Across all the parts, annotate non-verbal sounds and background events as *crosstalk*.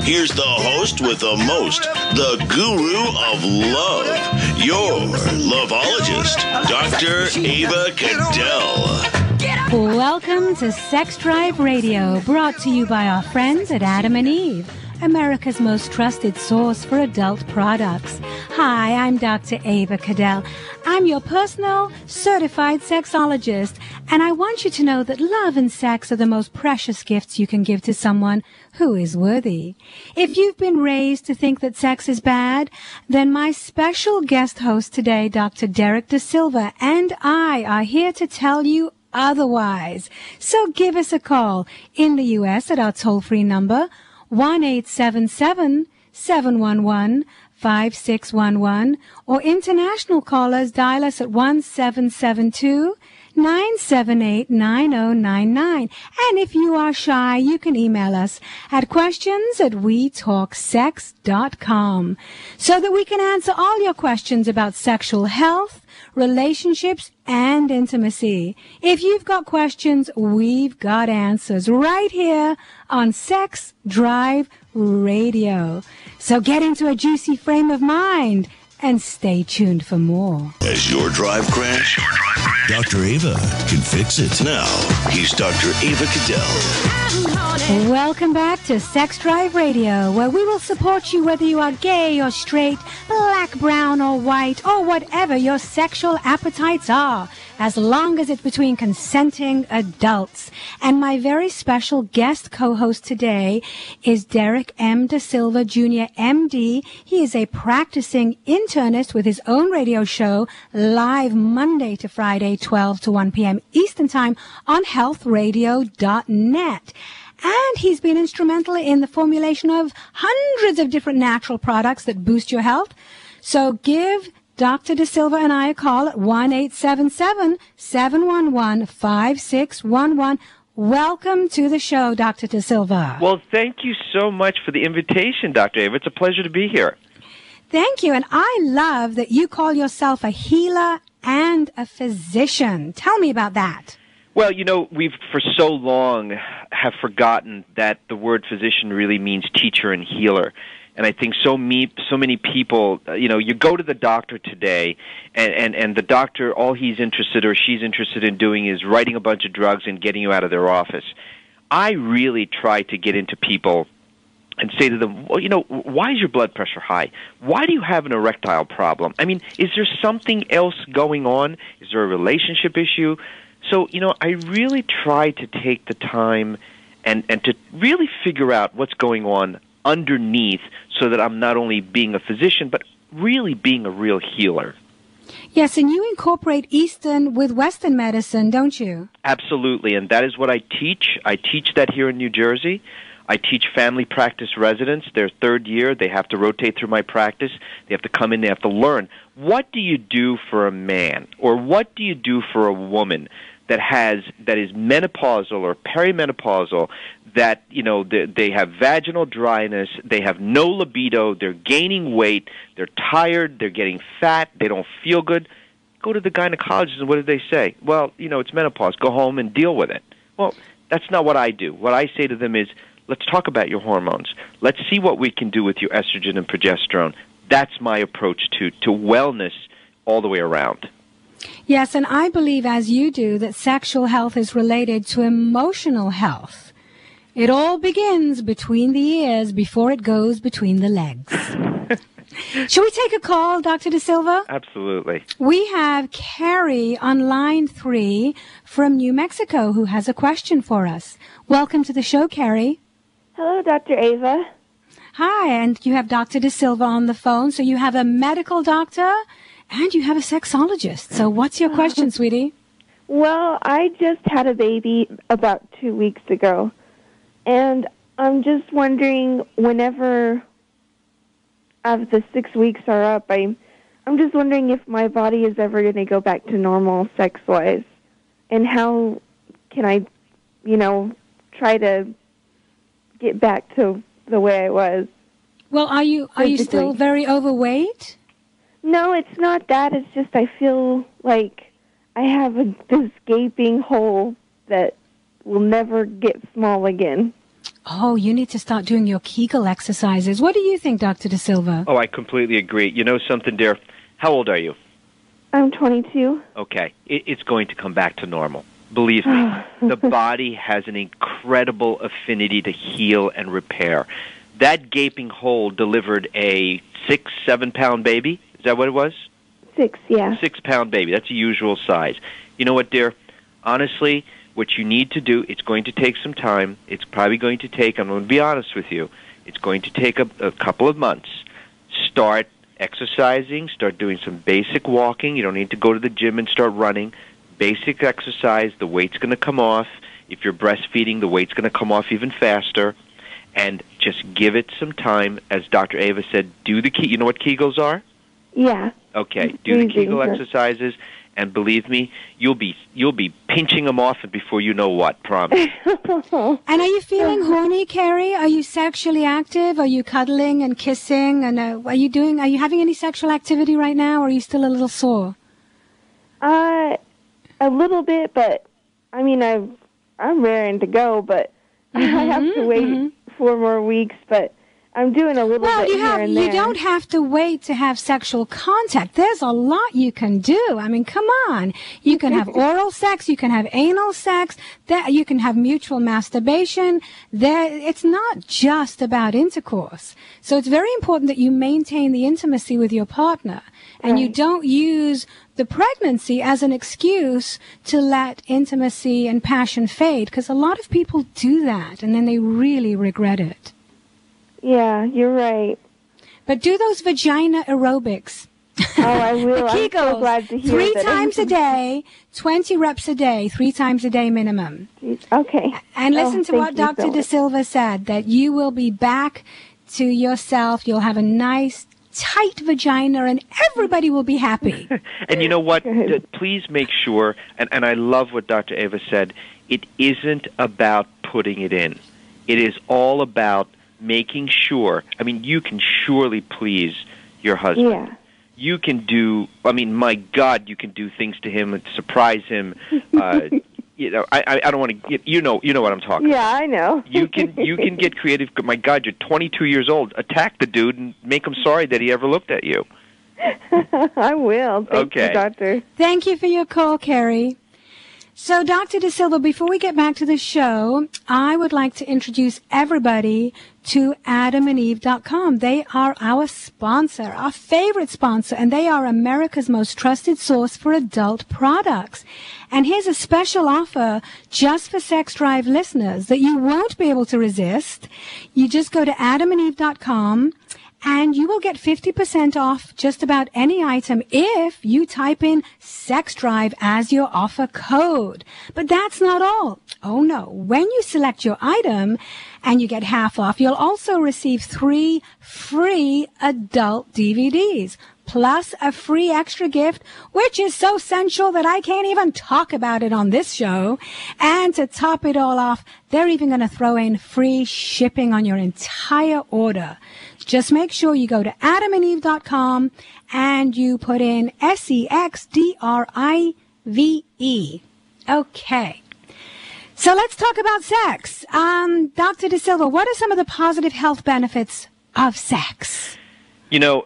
Here's the host with the most, the guru of love, your loveologist, Dr. Ava Cadell. Welcome to Sex Drive Radio, brought to you by our friends at Adam and Eve. America's most trusted source for adult products. Hi, I'm Dr. Ava Cadell. I'm your personal certified sexologist, and I want you to know that love and sex are the most precious gifts you can give to someone who is worthy. If you've been raised to think that sex is bad, then my special guest host today, Dr. Derek De Silva, and I are here to tell you otherwise. So give us a call in the U.S. at our toll-free number, 1-877-711-5611 or international callers dial us at 1772 978 9099. And if you are shy, you can email us at questions at wetalksex.com so that we can answer all your questions about sexual health, relationships, and intimacy. If you've got questions, we've got answers right here on Sex Drive Radio. So get into a juicy frame of mind and stay tuned for more. As your drive crash, Dr. Ava can fix it. Now, he's Dr. Ava Cadell. Welcome back to Sex Drive Radio, where we will support you whether you are gay or straight, black, brown, or white, or whatever your sexual appetites are, as long as it's between consenting adults. And my very special guest co-host today is Derek M. De Silva Jr., MD. He is a practicing internist with his own radio show, live Monday to Friday, 12 to 1 p.m. Eastern Time on healthradio.net. And he's been instrumental in the formulation of hundreds of different natural products that boost your health. So give Dr. De Silva and I a call at 1-877-711-5611. Welcome to the show, Dr. De Silva. Well, thank you so much for the invitation, Dr. Ava. It's a pleasure to be here. Thank you. And I love that you call yourself a healer and a physician. Tell me about that. Well, you know, we've for so long have forgotten that the word physician really means teacher and healer. And I think so me so many people, uh, you know, you go to the doctor today, and, and and the doctor, all he's interested or she's interested in doing is writing a bunch of drugs and getting you out of their office. I really try to get into people and say to them, well, you know, why is your blood pressure high? Why do you have an erectile problem? I mean, is there something else going on? Is there a relationship issue? So, you know, I really try to take the time and, and to really figure out what's going on underneath so that I'm not only being a physician, but really being a real healer. Yes, and you incorporate Eastern with Western medicine, don't you? Absolutely, and that is what I teach. I teach that here in New Jersey. I teach family practice residents. Their third year, they have to rotate through my practice. They have to come in, they have to learn. What do you do for a man, or what do you do for a woman that has that is menopausal or perimenopausal that you know they, they have vaginal dryness they have no libido they're gaining weight they're tired they're getting fat they don't feel good. Go to the gynecologist and what do they say? Well you know it's menopause. Go home and deal with it. Well that's not what i do. What i say to them is let's talk about your hormones. Let's see what we can do with your estrogen and progesterone. That's my approach to to wellness all the way around Yes, and I believe, as you do, that sexual health is related to emotional health. It all begins between the ears before it goes between the legs. *laughs* Shall we take a call, Dr. De Silva? Absolutely. We have Carrie on line three from New Mexico who has a question for us. Welcome to the show, Carrie. Hello, Dr. Ava. Hi, and you have Dr. De Silva on the phone. So you have a medical doctor and you have a sexologist. So what's your question, *laughs* sweetie? Well, I just had a baby about two weeks ago, and I'm just wondering whenever of the six weeks are up, I'm I'm just wondering if my body is ever going to go back to normal sex wise, and how can I, you know, try to get back to the way I was. Well, are you are you still very overweight? No, it's not that. It's just I feel like I have a, this gaping hole that will never get small again. Oh, you need to start doing your Kegel exercises. What do you think, Dr. De Silva? Oh, I completely agree. You know something, dear? How old are you? I'm 22. Okay. It, it's going to come back to normal. Believe me, *sighs* the body has an incredible affinity to heal and repair. That gaping hole delivered a six, seven pound baby. Is that what it was? Six, yeah. Six pound baby. That's a usual size. You know what, dear? Honestly, what you need to do, it's going to take some time. It's probably going to take, I'm going to be honest with you, it's going to take a, a couple of months. Start exercising, start doing some basic walking. You don't need to go to the gym and start running. Basic exercise, the weight's going to come off. If you're breastfeeding, the weight's going to come off even faster. And just give it some time. As Dr. Ava said, do the key. You know what Kegels are? Yeah. Okay, do the Kegel sure. exercises, and believe me, you'll be you'll be pinching them off before you know what. Promise. *laughs* And are you feeling horny, Carrie? Are you sexually active? Are you cuddling and kissing? And uh, are you doing? Are you having any sexual activity right now? Or are you still a little sore? Uh, a little bit, but I mean, I've, I'm raring to go, but *laughs* I have Mm-hmm, to wait four more weeks, but I'm doing a little Well, bit you here have. and You don't have to wait to have sexual contact. There's a lot you can do. I mean, come on. You can have *laughs* oral sex. You can have anal sex. That you can have mutual masturbation. There, it's not just about intercourse. So it's very important that you maintain the intimacy with your partner, and you don't use the pregnancy as an excuse to let intimacy and passion fade. Because a lot of people do that, and then they really regret it. Yeah, you're right. But do those vagina aerobics. Oh, I *laughs* will. I'm so glad to hear Three that times a day, 20 reps a day, three times a day minimum. Okay. And Oh, listen to what Dr. so De. Silva said, that you will be back to yourself. You'll have a nice, tight vagina and everybody will be happy. *laughs* And you know what? Good. Please make sure, and, and I love what Dr. Ava said, it isn't about putting it in. It is all about making sure. I mean, you can surely please your husband. Yeah. You can do, I mean, my God, you can do things to him and surprise him. Uh, *laughs* you know, I, I, I don't want to, you know, you know what I'm talking about. Yeah, I know. You can you can get creative. *laughs* My God, you're 22 years old. Attack the dude and make him sorry that he ever looked at you. *laughs* I will. Thank Okay. you, doctor. Thank you for your call, Carrie. So, Dr. De Silva, before we get back to the show, I would like to introduce everybody to adamandeve.com. They are our sponsor, our favorite sponsor, and they are America's most trusted source for adult products. And here's a special offer just for Sex Drive listeners that you won't be able to resist. You just go to adamandeve.com and you will get 50% off just about any item if you type in sex drive as your offer code. But that's not all. Oh no. When you select your item and you get half off, you'll also receive three free adult DVDs. Plus a free extra gift, which is so sensual that I can't even talk about it on this show. And to top it all off, they're even going to throw in free shipping on your entire order. Just make sure you go to adamandeve.com and you put in S-E-X-D-R-I-V-E. Okay. So let's talk about sex. Um, Dr. De Silva, what are some of the positive health benefits of sex? You know,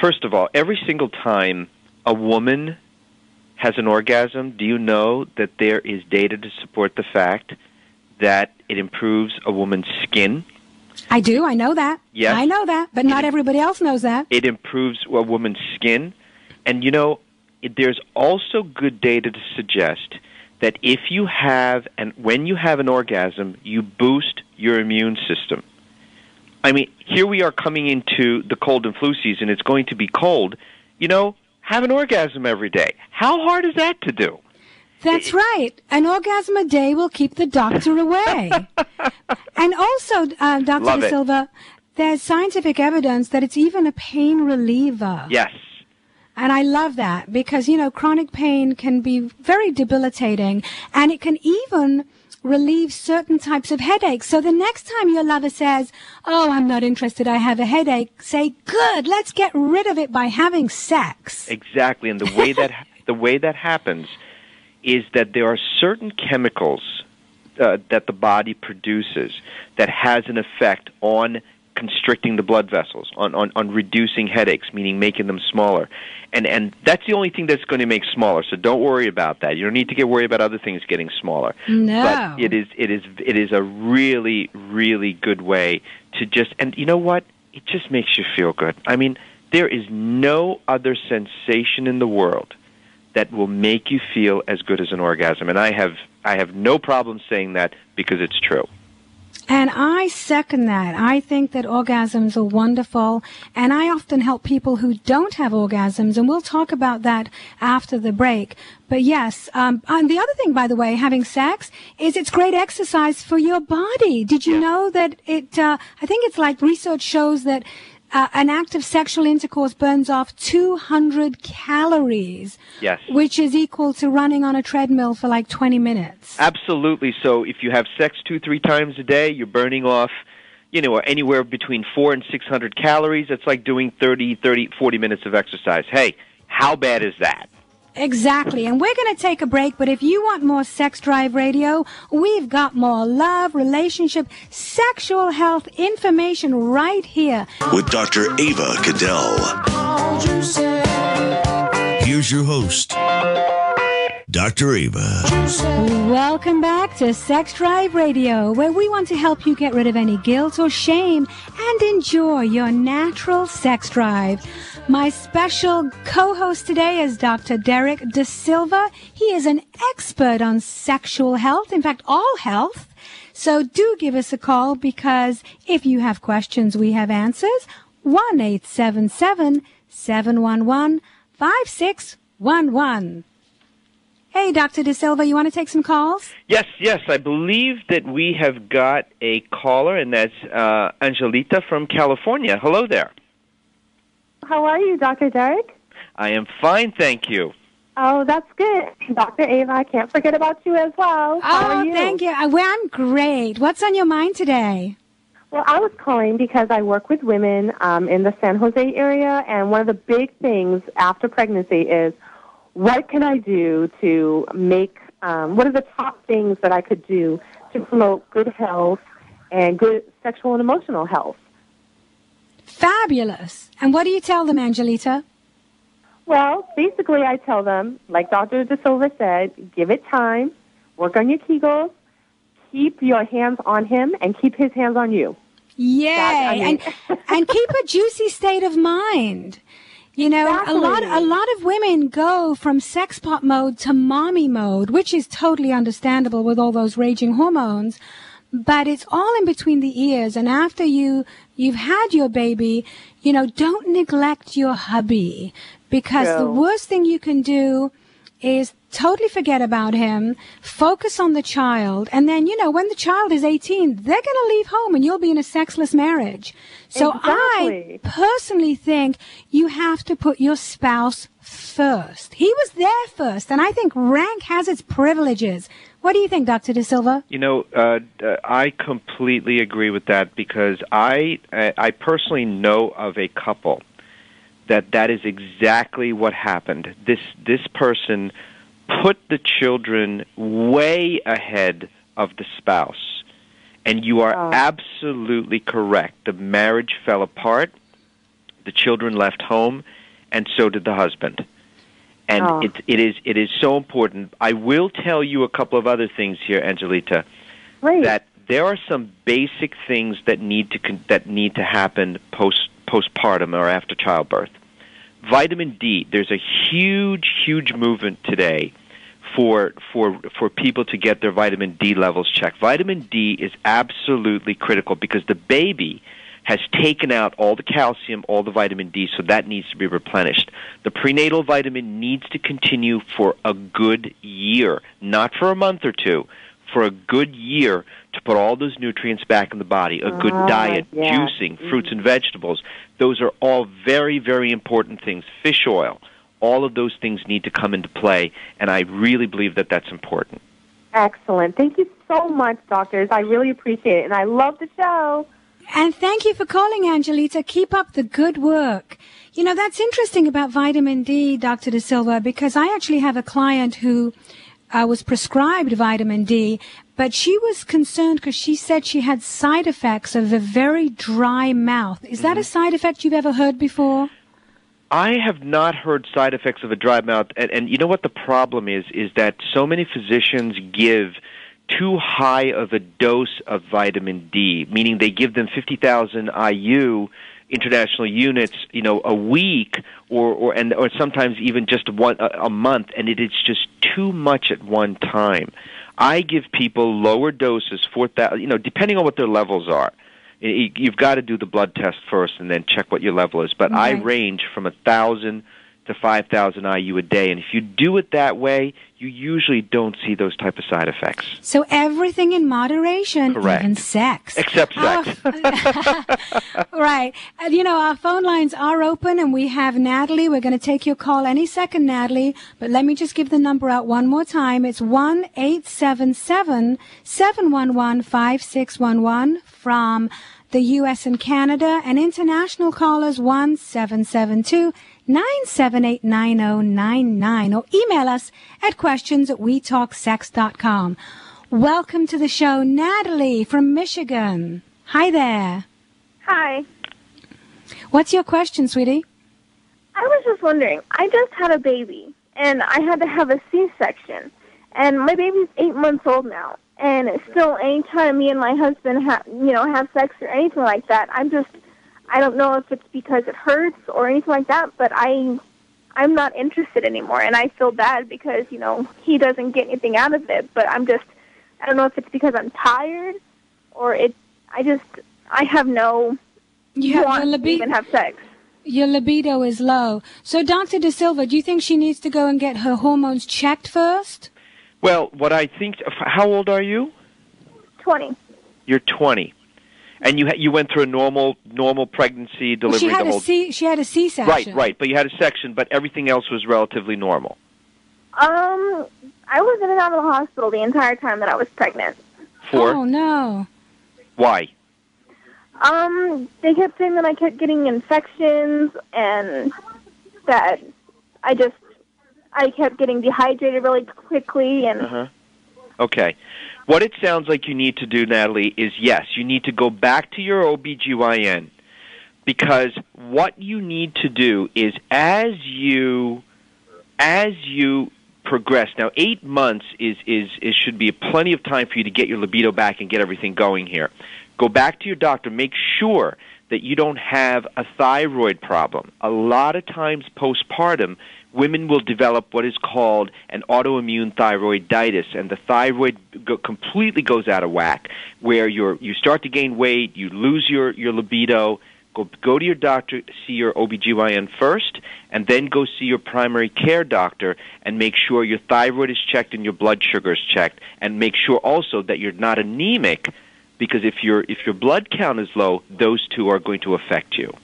first of all, every single time a woman has an orgasm, do you know that there is data to support the fact that it improves a woman's skin? I do. I know that. Yeah, I know that, but not everybody else knows that. It improves a woman's skin. And you know, it, there's also good data to suggest that if you have and when you have an orgasm, you boost your immune system. I mean, here we are coming into the cold and flu season. It's going to be cold. You know, have an orgasm every day. How hard is that to do? That's right. An orgasm a day will keep the doctor away. *laughs* and also, uh, Dr. Love De it. Silva, there's scientific evidence that it's even a pain reliever. Yes. And I love that because, you know, chronic pain can be very debilitating and it can even relieve certain types of headaches. So the next time your lover says, Oh, I'm not interested. I have a headache. Say, good. Let's get rid of it by having sex. Exactly, and the way that *laughs* the way that happens is that there are certain chemicals uh, that the body produces that has an effect on constricting the blood vessels, on, on, on reducing headaches, meaning making them smaller. And, and that's the only thing that's going to make smaller. So don't worry about that. You don't need to get worried about other things getting smaller. No. But it is, it is, it is a really, really good way to just, and you know what? It just makes you feel good. I mean, there is no other sensation in the world that will make you feel as good as an orgasm. And I have, I have no problem saying that because it's true. And I second that. I think that orgasms are wonderful. And I often help people who don't have orgasms. And we'll talk about that after the break. But yes, um, and the other thing, by the way, having sex is it's great exercise for your body. Did you Yeah. know that it, uh, I think it's like research shows that uh, an act of sexual intercourse burns off 200 calories. Yes. Which is equal to running on a treadmill for like 20 minutes. Absolutely. So if you have sex two, three times a day, you're burning off, you know, anywhere between four and 600 calories. It's like doing 30, 30, 40 minutes of exercise. Hey, how bad is that? Exactly. And we're going to take a break, but if you want more Sex Drive Radio, we've got more love, relationship, sexual health information right here. With Dr. Ava Cadell. Here's your host, Dr. Eva. Welcome back to Sex Drive Radio, where we want to help you get rid of any guilt or shame and enjoy your natural sex drive. My special co-host today is Dr. Derek De Silva. He is an expert on sexual health, in fact, all health. So do give us a call because if you have questions, we have answers. 1 877 711 5611. Hey, Dr. De Silva, you want to take some calls? Yes, yes. I believe that we have got a caller, and that's uh, Angelita from California. Hello there. How are you, Dr. Derek? I am fine, thank you. Oh, that's good. Dr. Ava, I can't forget about you as well. How oh, are you? thank you. Uh, Well, I'm great. What's on your mind today? Well, I was calling because I work with women um, in the San Jose area, and one of the big things after pregnancy is what can I do to make, um, what are the top things that I could do to promote good health and good sexual and emotional health? Fabulous. And what do you tell them, Angelita? Well, basically, I tell them, like Dr. De Silva said, give it time, work on your Kegels, keep your hands on him, and keep his hands on you. Yay. That- I mean- and, and *laughs* keep a juicy state of mind. You know, a lot, a lot of women go from sex pot mode to mommy mode, which is totally understandable with all those raging hormones. But it's all in between the ears. And after you, you've had your baby, you know, don't neglect your hubby because the worst thing you can do is totally forget about him, focus on the child, and then, you know, when the child is 18, they're going to leave home and you'll be in a sexless marriage. So I personally think you have to put your spouse first. He was there first, and I think rank has its privileges. What do you think, Dr. De Silva? You know, uh, uh, I completely agree with that because I, I I personally know of a couple that that is exactly what happened. This this person put the children way ahead of the spouse, and you are Oh. absolutely correct. The marriage fell apart. The children left home, and so did the husband. And Oh. it, it is it is so important. I will tell you a couple of other things here, Angelita Great. that there are some basic things that need to con- that need to happen post postpartum or after childbirth. Vitamin D. There's a huge, huge movement today for for for people to get their vitamin D levels checked. Vitamin D is absolutely critical because the baby has taken out all the calcium, all the vitamin D, so that needs to be replenished. The prenatal vitamin needs to continue for a good year, not for a month or two, for a good year to put all those nutrients back in the body. A good Ah, diet, yeah. juicing, fruits and vegetables. Those are all very, very important things. Fish oil. All of those things need to come into play, and I really believe that that's important. Excellent. Thank you so much, doctors. I really appreciate it, and I love the show. And thank you for calling, Angelita. Keep up the good work. You know, that's interesting about vitamin D, Dr. De Silva, because I actually have a client who uh, was prescribed vitamin D, but she was concerned because she said she had side effects of a very dry mouth. Is that a side effect you've ever heard before? I have not heard side effects of a dry mouth, and, and you know what the problem is? Is that so many physicians give too high of a dose of vitamin D, meaning they give them 50,000 IU international units, you know, a week or or and or sometimes even just one a, a month, and it is just too much at one time. I give people lower doses, four thousand, you know, depending on what their levels are you've got to do the blood test first and then check what your level is. But. I range from a thousand to five thousand IU a day, and if you do it that way, you usually don't see those type of side effects. So everything in moderation, Correct. even sex. Except Our- sex. Oh. *laughs* right. And, you know, our phone lines are open and we have Natalie. We're going to take your call any second, Natalie. But let me just give the number out one more time. It's 1-877-711-5611 from the U.S. and Canada and international callers 1-772-978-9099 or email us at questions at wetalksex.com. Welcome to the show, Natalie from Michigan. Hi there. Hi. What's your question, sweetie? I was just wondering, I just had a baby, and I had to have a C-section, and my baby's eight months old now, and still anytime me and my husband have, you know, have sex or anything like that, I'm just, I don't know if it's because it hurts or anything like that, but I, I'm not interested anymore, and I feel bad because, you know, he doesn't get anything out of it, but I'm just, I don't know if it's because I'm tired, or it, I just, I have no You have want your, to even have sex. your libido is low. So, Dr. De Silva, do you think she needs to go and get her hormones checked first? Well, what I think. How old are you? 20. You're 20, and you ha- you went through a normal normal pregnancy Well, delivery. she had the whole C. She had a C-section. right, right. But you had a section, but everything else was relatively normal. Um, I was in and out of the hospital the entire time that I was pregnant. For Oh no. why? Um, they kept saying that I kept getting infections and that I just I kept getting dehydrated really quickly and Uh-huh. Okay. What it sounds like you need to do, Natalie, is yes, you need to go back to your OBGYN because what you need to do is as you as you progress now 8 months is is is should be plenty of time for you to get your libido back and get everything going here. Go back to your doctor, make sure that you don't have a thyroid problem. A lot of times postpartum women will develop what is called an autoimmune thyroiditis, and the thyroid go, completely goes out of whack, where you're, you start to gain weight, you lose your, your libido. Go, go to your doctor, see your OBGYN first, and then go see your primary care doctor and make sure your thyroid is checked and your blood sugar is checked, and make sure also that you're not anemic, because if, your if your blood count is low, those two are going to affect you.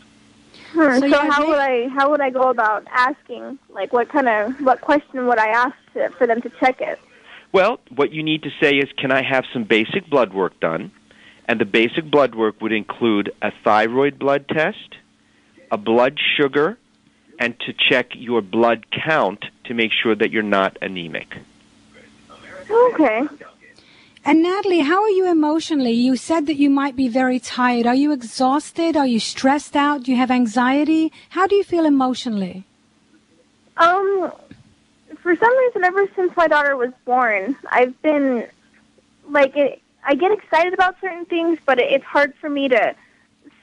Hmm, So so, you how ma- would I how would I go about asking like what kind of what question would I ask to, for them to check it? Well, what you need to say is, can I have some basic blood work done? And the basic blood work would include a thyroid blood test, a blood sugar, and to check your blood count to make sure that you're not anemic. Okay. And Natalie, how are you emotionally? You said that you might be very tired. Are you exhausted? Are you stressed out? Do you have anxiety? How do you feel emotionally? Um, for some reason, ever since my daughter was born, I've been like it, I get excited about certain things, but it, it's hard for me to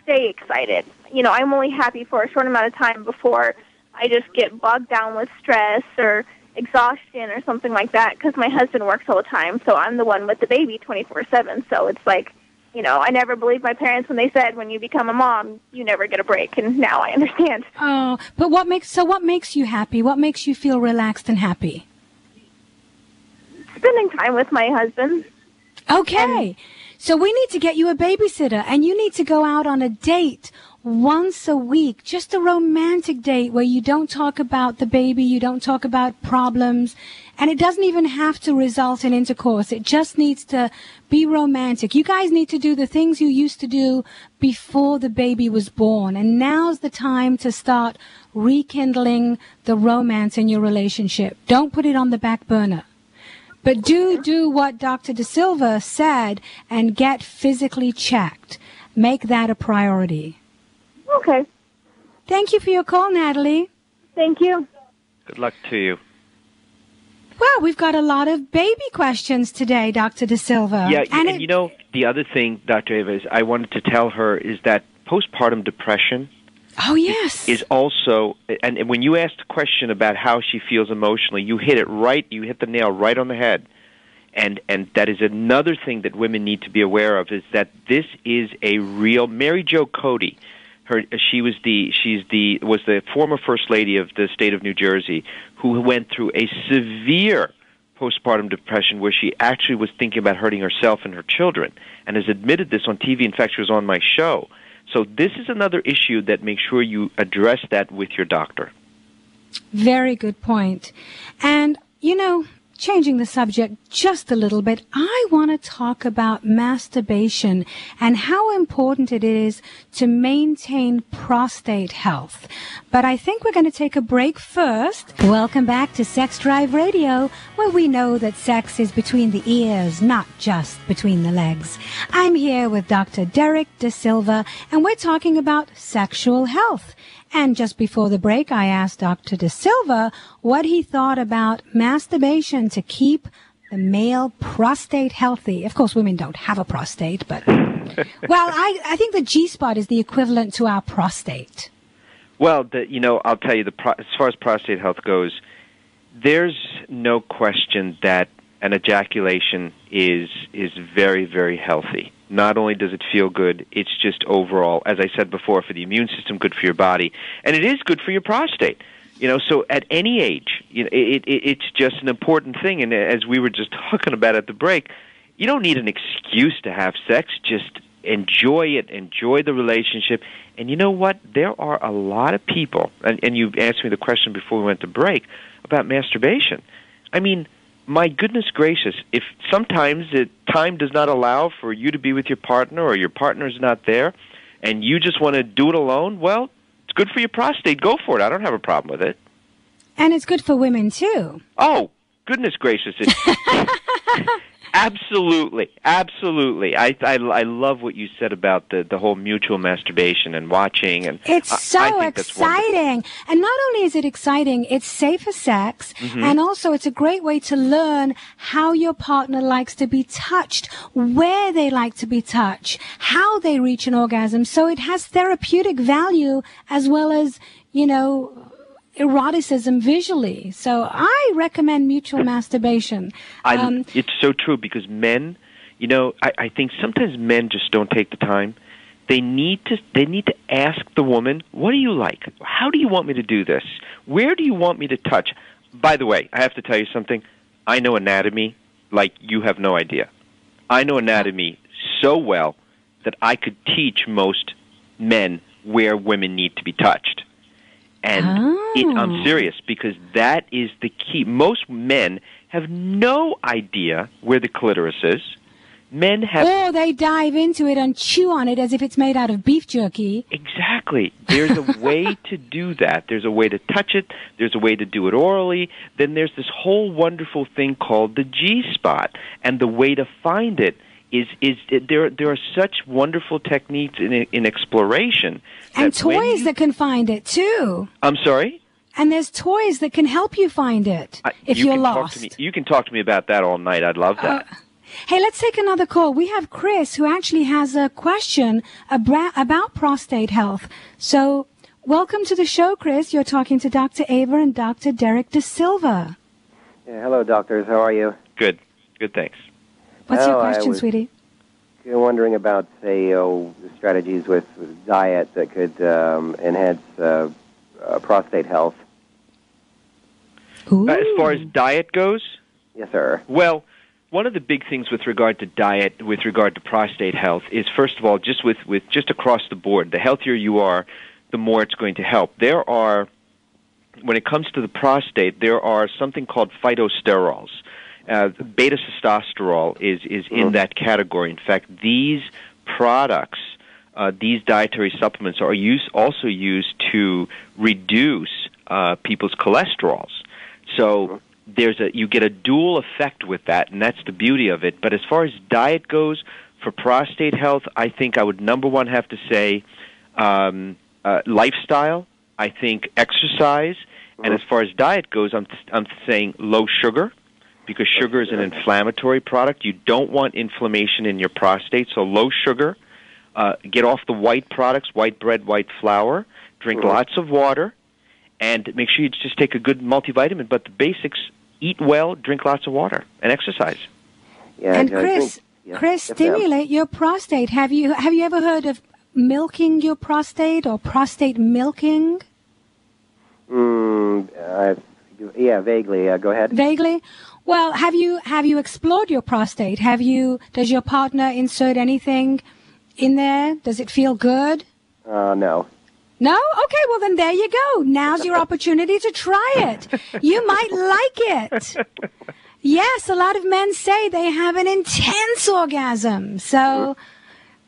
stay excited. You know, I'm only happy for a short amount of time before I just get bogged down with stress or exhaustion or something like that because my husband works all the time, so I'm the one with the baby 24/7. So it's like, you know, I never believed my parents when they said when you become a mom, you never get a break, and now I understand. Oh, but what makes so what makes you happy? What makes you feel relaxed and happy? Spending time with my husband. Okay. So we need to get you a babysitter and you need to go out on a date once a week, just a romantic date where you don't talk about the baby, you don't talk about problems, and it doesn't even have to result in intercourse. It just needs to be romantic. You guys need to do the things you used to do before the baby was born. And now's the time to start rekindling the romance in your relationship. Don't put it on the back burner But do do what Dr. De Silva said and get physically checked. Make that a priority. Okay. Thank you for your call, Natalie. Thank you. Good luck to you. Well, we've got a lot of baby questions today, Dr. De Silva. Yeah, and and, it- you know the other thing, Dr. Ava, is I wanted to tell her is that postpartum depression oh yes, is also, and, and when you asked a question about how she feels emotionally, you hit it right. You hit the nail right on the head. And and that is another thing that women need to be aware of is that this is a real Mary Jo Codey. Her she was the she's the was the former first lady of the state of New Jersey who went through a severe postpartum depression where she actually was thinking about hurting herself and her children and has admitted this on TV. In fact, she was on my show. So this is another issue that make sure you address that with your doctor. very good. And you know, changing the subject just a little bit, I want to talk about masturbation and how important it is to maintain prostate health. But I think we're going to take a break first. Welcome back to Sex Drive Radio, where we know that sex is between the ears, not just between the legs. I'm here with Dr. Derek De Silva, and we're talking about sexual health. And just before the break, I asked Dr. De Silva what he thought about masturbation to keep the male prostate healthy. Of course, women don't have a prostate, but *laughs* well, I, I think the G spot is the equivalent to our prostate. Well, the, you know, I'll tell you, the pro- as far as prostate health goes, there's no question that an ejaculation is is very very healthy. Not only does it feel good, it's just overall, as I said before, for the immune system, good for your body, and it is good for your prostate. You know, so at any age, you know, it, it, it's just an important thing. And as we were just *laughs* talking about at the break, you don't need an excuse to have sex. Just enjoy it, enjoy the relationship. And you know what? There are a lot of people, and, and you asked me the question before we went to break about masturbation. I mean, my goodness gracious, if sometimes it, time does not allow for you to be with your partner or your partner's not there, and you just want to do it alone, well, it's good for your prostate. Go for it. I don't have a problem with it. And it's good for women too. Oh, goodness gracious. It's, *laughs* absolutely. Absolutely. I, I, I love what you said about the, the whole mutual masturbation and watching. and It's I- so I exciting. And not only is it exciting, it's safe for sex. Mm-hmm. And also it's a great way to learn how your partner likes to be touched, where they like to be touched, how they reach an orgasm. So it has therapeutic value as well as, you know, eroticism visually. So I recommend mutual masturbation. I, Um, it's so true because men, you know, I, I think sometimes men just don't take the time. They need to. They need to ask the woman, "What do you like? How do you want me to do this? Where do you want me to touch?" By the way, I have to tell you something. I know anatomy like you have no idea. I know anatomy so well that I could teach most men where women need to be touched. And it, Oh. I'm serious because that is the key. Most men have no idea where the clitoris is. Men have or they dive into it and chew on it as if it's made out of beef jerky. Exactly. There's a *laughs* way to do that. There's a way to touch it. There's a way to do it orally. Then there's this whole wonderful thing called the G spot, and the way to find it is is there. There are such wonderful techniques in in exploration. And toys you- that can find it too. I'm sorry. And there's toys that can help you find it I- if you you're can lost. Talk to me. You can talk to me about that all night. I'd love that. Uh, hey, let's take another call. We have Chris who actually has a question abra- about prostate health. So, welcome to the show, Chris. You're talking to Dr. Ava and Dr. Derek De Silva. Yeah, hello, doctors. How are you? Good. Good. Thanks. What's your Oh, I question, was- sweetie? You're wondering about, say, oh, strategies with, with diet that could um, enhance uh, uh, prostate health. Ooh. Uh, as far as diet goes, Yes, sir. Well, one of the big things with regard to diet, with regard to prostate health, is first of all, just with, with just across the board, the healthier you are, the more it's going to help. There are, when it comes to the prostate, there are something called phytosterols. Uh, beta sitosterol is is in Mhm. that category. In fact, these products, uh, these dietary supplements, are used also used to reduce uh, people's cholesterols. So there's a you get a dual effect with that, and that's the beauty of it. But as far as diet goes, for prostate health, I think I would number one have to say um, uh, lifestyle. I think exercise, and as far as diet goes, I'm I'm saying low sugar because sugar is an inflammatory product. You don't want inflammation in your prostate, so low sugar. Uh, get off the white products, white bread, white flour. Drink lots of water, and make sure you just take a good multivitamin. But the basics: eat well, drink lots of water, and exercise. Yeah, and I Chris, think- yeah. Chris, stimulate your prostate. Have you have you ever heard of milking your prostate or prostate milking? Mm, uh, yeah, vaguely. Uh, go ahead. Vaguely. Well, have you have you explored your prostate? Have you? Does your partner insert anything in there? Does it feel good? Uh, no. No? Okay, well then there you go. Now's your *laughs* opportunity to try it. You might like it. Yes, a lot of men say they have an intense orgasm. So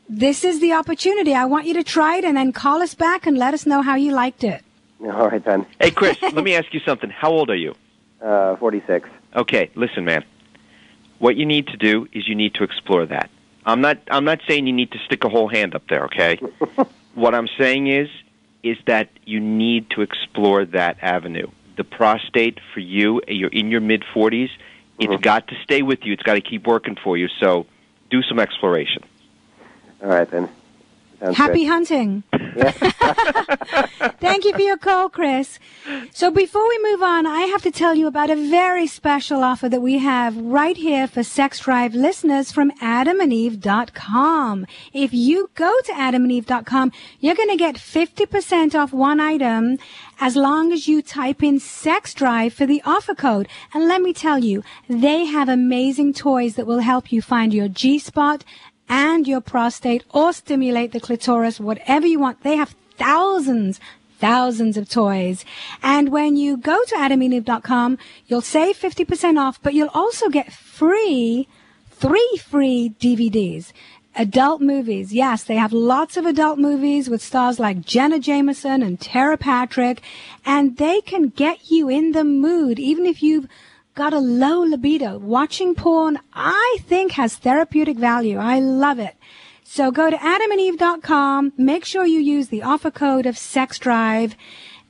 this is the opportunity. I want you to try it and then call us back and let us know how you liked it. All right then. Hey, Chris, *laughs* let me ask you something. How old are you? Uh, forty-six. Okay, listen, man. What you need to do is you need to explore that. I'm not. I'm not saying you need to stick a whole hand up there. Okay. *laughs* what I'm saying is, is that you need to explore that avenue. The prostate for you. Eh, you're in your mid 40s. It's uh-huh. got to stay with you. It's got to keep working for you. So, do some exploration. All right then. Sounds Happy good. hunting. *laughs* Thank you for your call, Chris. So before we move on, I have to tell you about a very special offer that we have right here for Sex Drive listeners from adamandeve.com. If you go to adamandeve.com, you're going to get 50% off one item as long as you type in sex drive for the offer code. And let me tell you, they have amazing toys that will help you find your G-spot and your prostate or stimulate the clitoris, whatever you want. They have thousands, thousands of toys. And when you go to adamandeve.com, you'll save 50% off, but you'll also get free, three free DVDs. Adult movies. Yes, they have lots of adult movies with stars like Jenna Jameson and Tera Patrick, and they can get you in the mood, even if you've got a low libido. Watching porn, I think, has therapeutic value. I love it. So go to adamandeve.com, make sure you use the offer code of Sex Drive,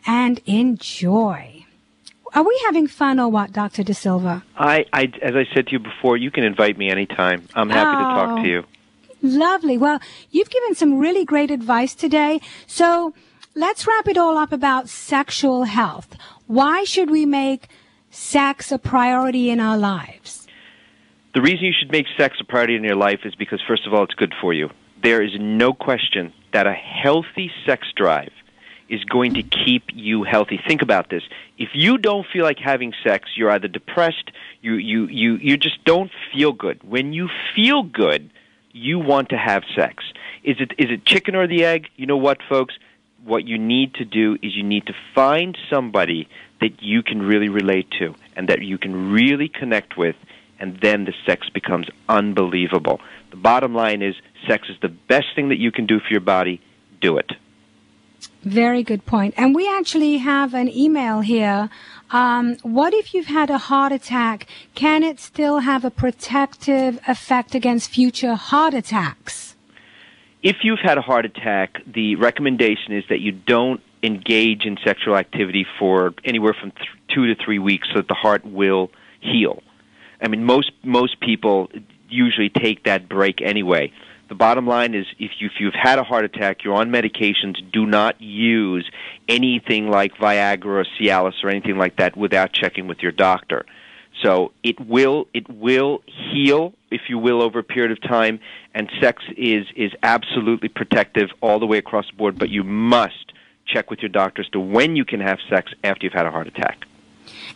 and enjoy. Are we having fun or what, Dr. De Silva? I, I, as I said to you before, you can invite me anytime. I'm happy to talk Oh. to you. Lovely. Well, you've given some really great advice today. So let's wrap it all up about sexual health. Why should we make sex a priority in our lives? The reason you should make sex a priority in your life is because, first of all, it's good for you. There is no question that a healthy sex drive is going to keep you healthy. Think about this. If you don't feel like having sex, you're either depressed, you, you, you, you just don't feel good. When you feel good, you want to have sex. Is it, is it chicken or the egg? You know what, folks? What you need to do is you need to find somebody that you can really relate to and that you can really connect with, and then the sex becomes unbelievable. The bottom line is sex is the best thing that you can do for your body. Do it. Very good point. And we actually have an email here. Um, what if you've had a heart attack? Can it still have a protective effect against future heart attacks? If you've had a heart attack, the recommendation is that you don't engage in sexual activity for anywhere from th- two to three weeks so that the heart will heal. I mean, most most people usually take that break anyway. The bottom line is, if, you, if you've had a heart attack, you're on medications. Do not use anything like Viagra or Cialis or anything like that without checking with your doctor. So it will it will heal, if you will, over a period of time. And sex is is absolutely protective all the way across the board. But you must check with your doctor as to when you can have sex after you've had a heart attack.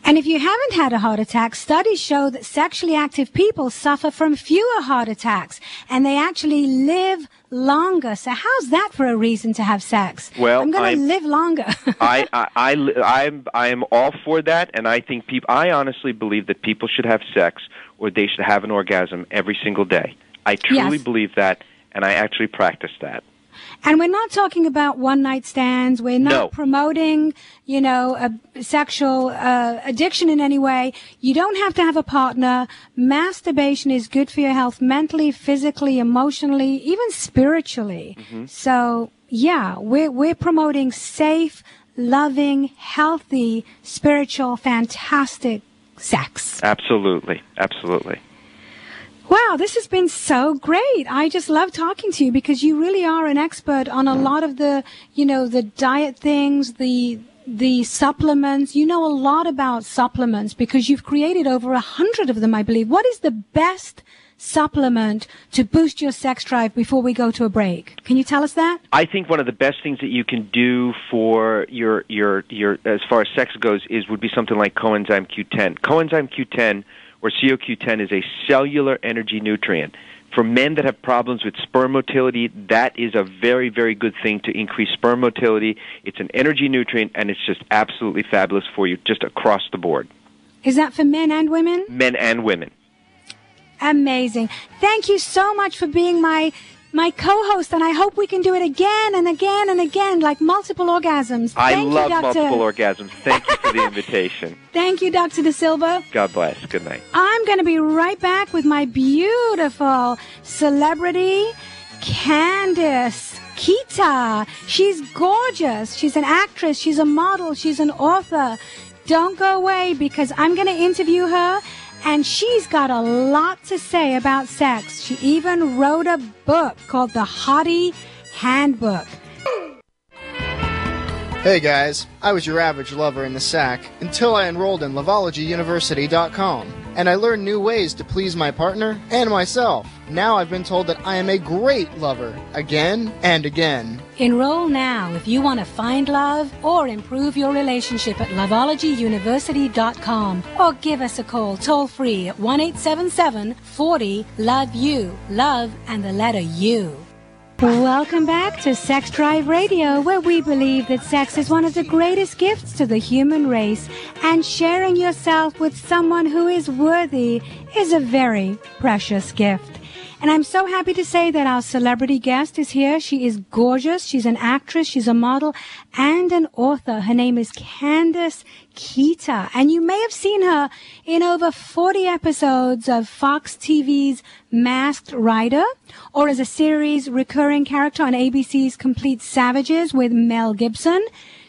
And if you haven't had a heart attack, studies show that sexually active people suffer from fewer heart attacks and they actually live longer. So how's that for a reason to have sex? Well, I'm going to live longer. *laughs* I, I, I, I'm, I am all for that, and I think people. I honestly believe that people should have sex, or they should have an orgasm every single day. I truly Yes. believe that, and I actually practice that. And we're not talking about one night stands. We're not No. promoting, you know, a sexual uh, addiction in any way. You don't have to have a partner. Masturbation is good for your health mentally, physically, emotionally, even spiritually. So, yeah, we're, we're promoting safe, loving, healthy, spiritual, fantastic sex. Absolutely, absolutely. Wow, this has been so great. I just love talking to you because you really are an expert on a lot of the, you know, the diet things, the the supplements. You know a lot about supplements because you've created over a hundred of them, I believe. What is the best supplement to boost your sex drive before we go to a break? Can you tell us that? I think one of the best things that you can do for your your your as far as sex goes is would be something like coenzyme Q10. Coenzyme Q10 or CoQ10 is a cellular energy nutrient. For men that have problems with sperm motility, that is a very, very good thing to increase sperm motility. It's an energy nutrient, and it's just absolutely fabulous for you, just across the board, Is that for men and women? men and women. Amazing. Thank you so much for being my my co-host and I hope we can do it again and again and again like multiple orgasms. I Thank love you, Doctor. multiple orgasms. Thank you for the invitation. *laughs* Thank you, Dr. De Silva. God bless. Good night. I'm going to be right back with my beautiful celebrity, Candice Kita. She's gorgeous. She's an actress. She's a model. She's an author. Don't go away because I'm going to interview her and she's got a lot to say about sex. She even wrote a book called The Hottie Handbook. Hey guys, I was your average lover in the sack until I enrolled in loveologyuniversity.com and I learned new ways to please my partner and myself. Now I've been told that I am a great lover again and again. Enroll now if you want to find love or improve your relationship at loveologyuniversity.com or give us a call toll free at 1 877 40 Love You. Love and the letter U. Welcome back to Sex Drive Radio, where we believe that sex is one of the greatest gifts to the human race, and sharing yourself with someone who is worthy is a very precious gift. And I'm so happy to say that our celebrity guest is here. She is gorgeous. She's an actress. She's a model and an author. Her name is Candice Kita. And you may have seen her in over 40 episodes of Fox TV's Masked Rider or as a series recurring character on ABC's Complete Savages with Mel Gibson.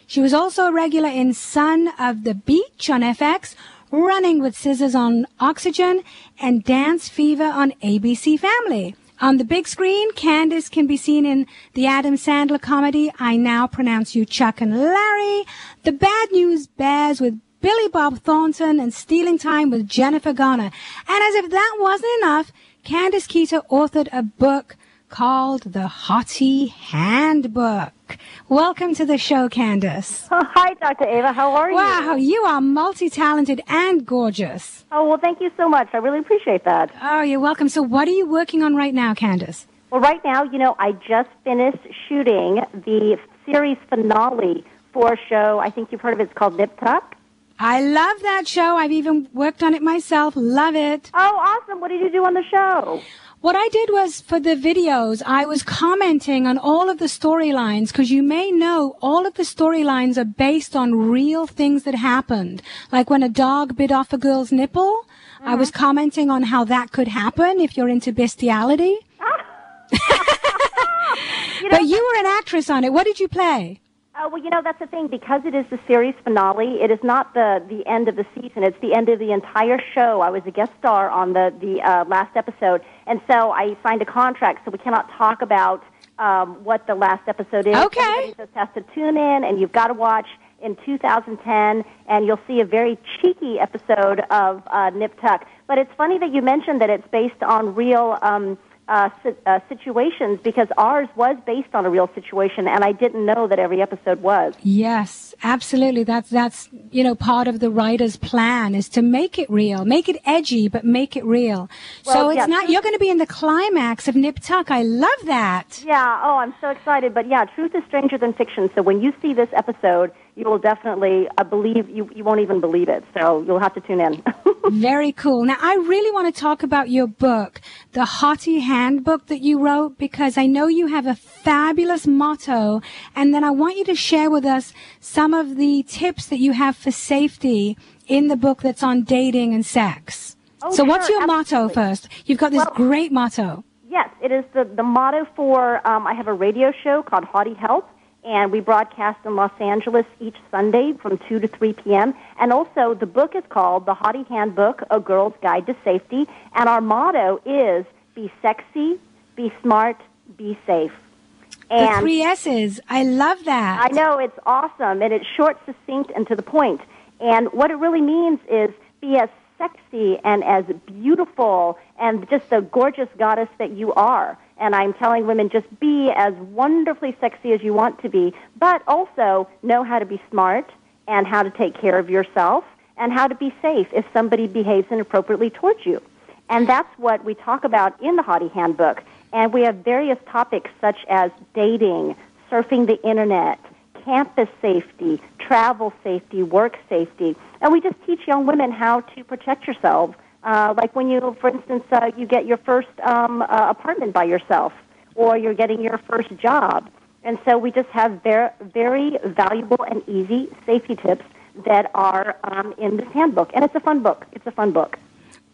She was also a regular in Son of the Beach on FX, Running with Scissors on Oxygen, and Dance Fever on ABC Family. On the big screen, Candice can be seen in the Adam Sandler comedy I Now Pronounce You Chuck and Larry, The Bad News Bears with Billy Bob Thornton, and Stealing Time with Jennifer Garner. And as if that wasn't enough, Candice Kita authored a book called The Hottie Handbook. Welcome to the show, Candice. Oh, hi, Dr. Ava. How are you? Wow, you are multi-talented and gorgeous. Oh, well, thank you so much. I really appreciate that. Oh, you're welcome. So what are you working on right now, Candice? Well, right now, you know, I just finished shooting the series finale for a show. I think you've heard of it. It's called Nip Tuck. I love that show. I've even worked on it myself. Love it. Oh, awesome. What did you do on the show? What I did was for the videos, I was commenting on all of the storylines because you may know all of the storylines are based on real things that happened. Like when a dog bit off a girl's nipple, I was mm-hmm. commenting on how that could happen if you're into bestiality. Ah. *laughs* *laughs* but you were an actress on it. What did you play? Oh, well, you know, that's the thing. Because it is the series finale, it is not the, the end of the season. It's the end of the entire show. I was a guest star on the, the uh, last episode. And so I signed a contract, so we cannot talk about um, what the last episode is. Okay. Everybody just has to tune in, and you've got to watch in 2010, and you'll see a very cheeky episode of uh, Nip Tuck. But it's funny that you mentioned that it's based on real um, uh, uh, situations because ours was based on a real situation, and I didn't know that every episode was. Yes, absolutely. That's that's you know part of the writer's plan is to make it real, make it edgy, but make it real. so it's yeah. not you're going to be in the climax of Nip Tuck. I love that. Yeah, oh, I'm so excited. But yeah, truth is stranger than fiction. So when you see this episode, you will definitely uh, believe, you, you won't even believe it. So you'll have to tune in. *laughs* Very cool. Now, I really want to talk about your book, the Hottie Handbook that you wrote, because I know you have a fabulous motto. And then I want you to share with us some of the tips that you have for safety in the book that's on dating and sex. Oh, so, what's sure, your motto first? You've got this Well- great motto. Yes, it is the, the motto for, um, I have a radio show called Hottie Health, and we broadcast in Los Angeles each Sunday from 2 to 3 p.m. And also, the book is called The Hottie Handbook, A Girl's Guide to Safety, and our motto is be sexy, be smart, be safe. The three S's. I love that. I know it's awesome, and it's short, succinct, and to the point. And what it really means is be as sexy and as beautiful and just the gorgeous goddess that you are. And I'm telling women just be as wonderfully sexy as you want to be, but also know how to be smart and how to take care of yourself and how to be safe if somebody behaves inappropriately towards you. And that's what we talk about in the Hottie Handbook. And we have various topics such as dating, surfing the internet, campus safety, travel safety, work safety. And we just teach young women how to protect yourself. Uh, like when you, for instance, uh, you get your first um, uh, apartment by yourself, or you're getting your first job. And so we just have very, very valuable and easy safety tips that are um, in this handbook. And it's a fun book. It's a fun book.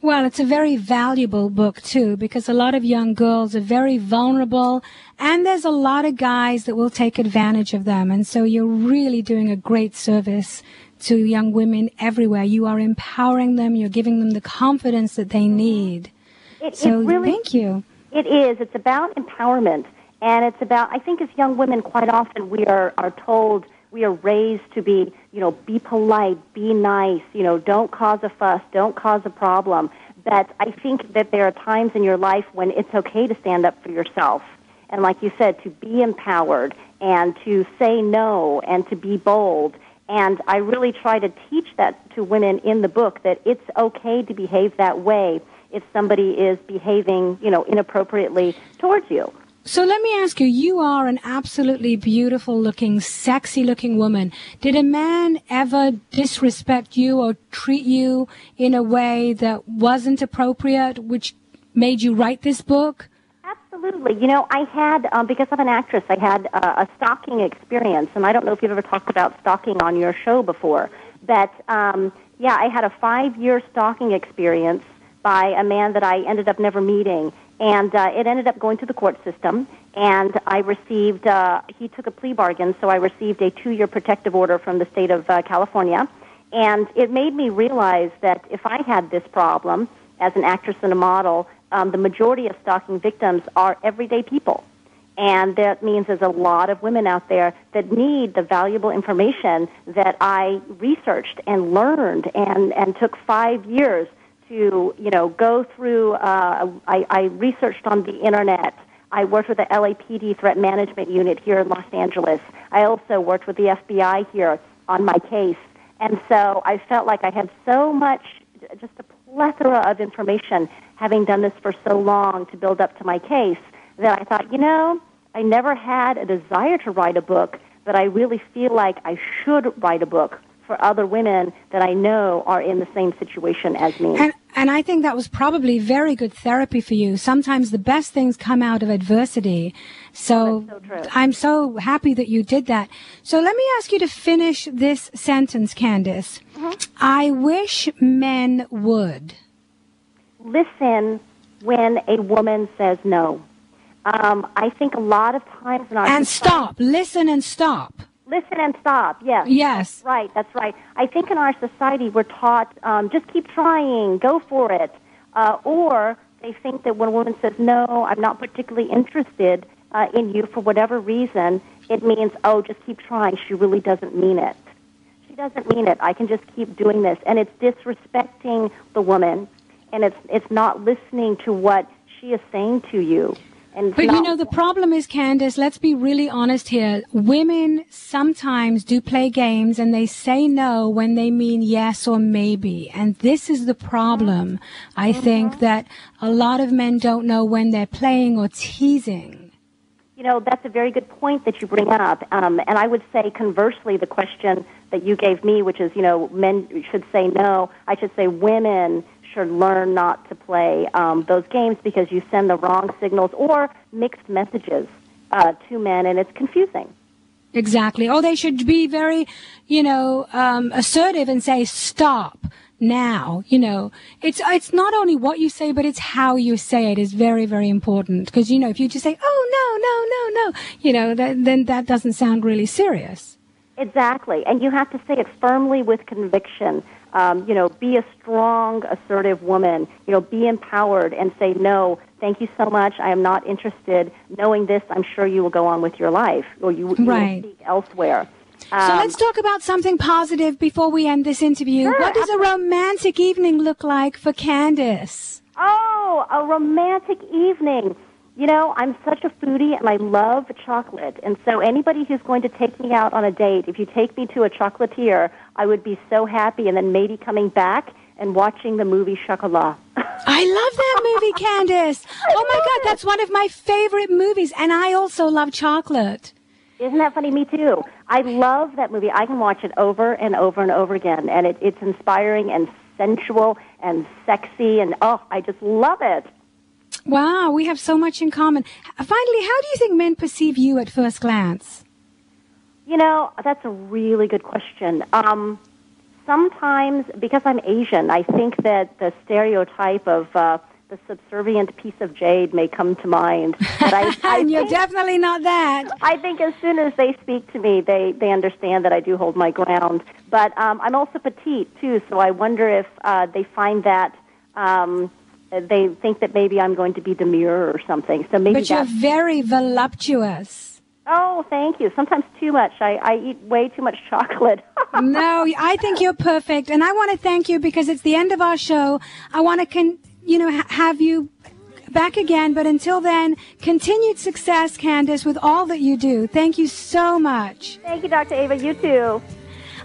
Well, it's a very valuable book too, because a lot of young girls are very vulnerable and there's a lot of guys that will take advantage of them. And so you're really doing a great service to young women everywhere. You are empowering them. You're giving them the confidence that they need. It, So it really, thank you. It is. It's about empowerment, and it's about. I think as young women, quite often we are are told we are raised to be, you know, be polite, be nice, you know, don't cause a fuss, don't cause a problem. But I think that there are times in your life when it's okay to stand up for yourself, and like you said, to be empowered and to say no and to be bold. And I really try to teach that to women in the book that it's okay to behave that way if somebody is behaving, you know, inappropriately towards you. So let me ask you, you are an absolutely beautiful looking, sexy looking woman. Did a man ever disrespect you or treat you in a way that wasn't appropriate, which made you write this book? Absolutely. You know, I had, um, because I'm an actress, I had uh, a stalking experience, and I don't know if you've ever talked about stalking on your show before, but um, yeah, I had a five year stalking experience by a man that I ended up never meeting, and uh, it ended up going to the court system, and I received, uh, he took a plea bargain, so I received a two year protective order from the state of uh, California, and it made me realize that if I had this problem as an actress and a model, um, the majority of stalking victims are everyday people. And that means there's a lot of women out there that need the valuable information that I researched and learned and, and took five years to, you know, go through. Uh, I, I researched on the internet. I worked with the LAPD Threat Management Unit here in Los Angeles. I also worked with the FBI here on my case. And so I felt like I had so much, just a plethora of information, having done this for so long to build up to my case, that I thought, you know, I never had a desire to write a book, but I really feel like I should write a book for other women that I know are in the same situation as me. And, and I think that was probably very good therapy for you. Sometimes the best things come out of adversity. So, I'm so happy that you did that. So let me ask you to finish this sentence, Candice. I wish men would. Listen when a woman says no. Um, I think a lot of times in our And society- stop. Listen and stop. Listen and stop. Yes. Yes. That's right. That's right. I think in our society we're taught um, just keep trying, go for it, uh, or they think that when a woman says no, I'm not particularly interested uh, in you for whatever reason, it means oh, just keep trying. She really doesn't mean it. She doesn't mean it. I can just keep doing this, and it's disrespecting the woman, and it's it's not listening to what she is saying to you. And But you know, the problem is, Candice, let's be really honest here. Women sometimes do play games and they say no when they mean yes or maybe. And this is the problem. I think that a lot of men don't know when they're playing or teasing. you know, that's a very good point that you bring up. Um, and I would say, conversely, the question that you gave me, which is, you know, men should say no, I should say women should learn not to play um, those games because you send the wrong signals or mixed messages uh, to men, and it's confusing. Exactly. Or they should be very, you know, um, assertive and say, stop now. You know, it's, it's not only what you say, but it's how you say it is very, very important. Because, you know, if you just say, oh, no, no, no, no, you know, that, then that doesn't sound really serious. Exactly. And you have to say it firmly with conviction. Um, you know, be a strong, assertive woman. You know, be empowered and say, no, thank you so much. I am not interested. Knowing this, I'm sure you will go on with your life or you, you right. will seek elsewhere. Um, so let's talk about something positive before we end this interview. Sure, what does a romantic evening look like for Candice? Oh, a romantic evening. You know, I'm such a foodie and I love chocolate. And so anybody who's going to take me out on a date, if you take me to a chocolatier, I would be so happy and then maybe coming back and watching the movie Chocolat. *laughs* I love that movie, Candice. *laughs* Oh my God, that's one of my favorite movies. And I also love chocolate. Isn't that funny? Me too. I love that movie. I can watch it over and over and over again. And it, it's inspiring and sensual and sexy. And oh, I just love it. Wow, we have so much in common. Finally, how do you think men perceive you at first glance? You know, that's a really good question. Um, sometimes, because I'm Asian, I think that the stereotype of uh, the subservient piece of jade may come to mind. But I, *laughs* I and you're think, definitely not that. I think as soon as they speak to me, they, they understand that I do hold my ground. But um, I'm also petite, too, so I wonder if uh, they find that. Um, they think that maybe I'm going to be demure or something. So maybe. But you're very voluptuous. Oh, thank you. Sometimes too much. I, I eat way too much chocolate. *laughs* no, I think you're perfect, and I want to thank you because it's the end of our show. I want to, con- you know, ha- have you back again. But until then, continued success, Candice, with all that you do. Thank you so much. Thank you, Dr. Ava. You too.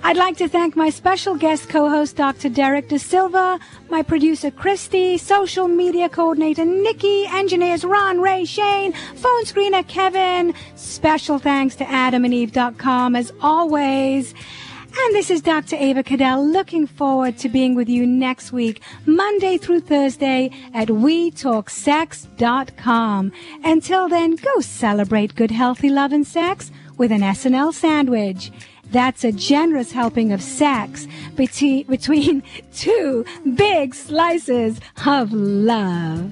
I'd like to thank my special guest co-host, Dr. Derek De Silva, my producer, Christy, social media coordinator, Nikki, engineers, Ron, Ray, Shane, phone screener, Kevin. Special thanks to adamandeve.com as always. And this is Dr. Ava Cadell looking forward to being with you next week, Monday through Thursday at WeTalkSex.com. Until then, go celebrate good, healthy love and sex with an SNL sandwich. That's a generous helping of sex between, between *laughs* two big slices of love.